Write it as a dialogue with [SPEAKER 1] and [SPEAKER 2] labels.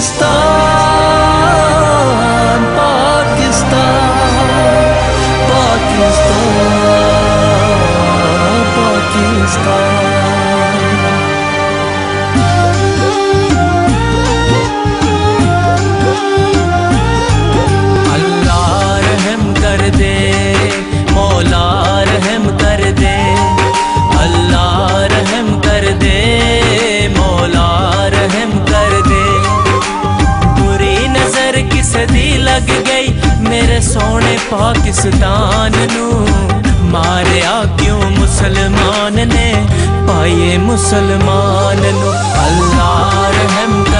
[SPEAKER 1] stars. سونے پاکستان نو ماریا کیوں مسلمان نے؟ پائے مسلمان نو اللہ رحم کر